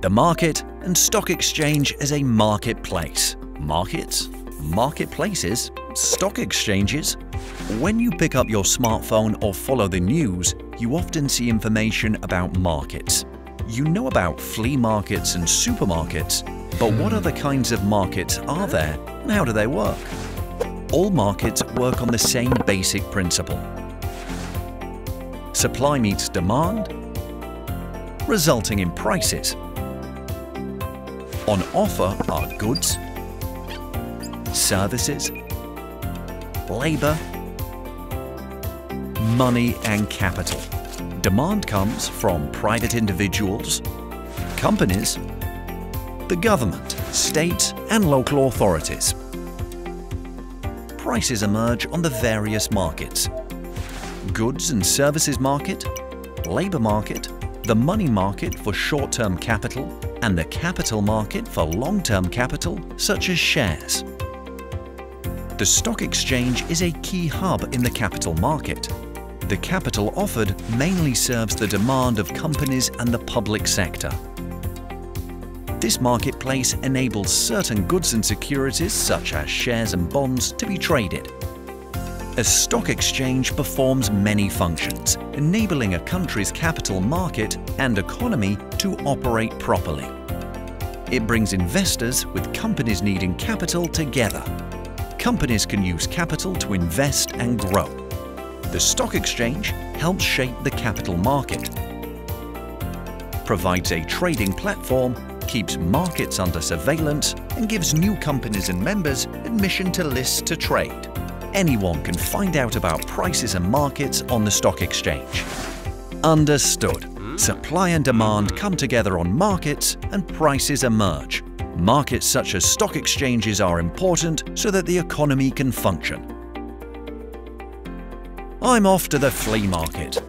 The market and stock exchange as a marketplace. Markets, marketplaces, stock exchanges. When you pick up your smartphone or follow the news, you often see information about markets. You know about flea markets and supermarkets, but what other kinds of markets are there and how do they work? All markets work on the same basic principle. Supply meets demand, resulting in prices. On offer are goods, services, labour, money and capital. Demand comes from private individuals, companies, the government, state and local authorities. Prices emerge on the various markets. Goods and services market, labour market, the money market for short-term capital and the capital market for long-term capital such as shares. The stock exchange is a key hub in the capital market. The capital offered mainly serves the demand of companies and the public sector. This marketplace enables certain goods and securities such as shares and bonds to be traded. A stock exchange performs many functions, enabling a country's capital market and economy to operate properly. It brings investors with companies needing capital together companies can use capital to invest and grow. The stock exchange helps shape the capital market, provides a trading platform, keeps markets under surveillance and gives new companies and members admission to lists to trade. Anyone can find out about prices and markets on the stock exchange. Understood. Supply and demand come together on markets and prices emerge. Markets such as stock exchanges are important so that the economy can function. I'm off to the flea market.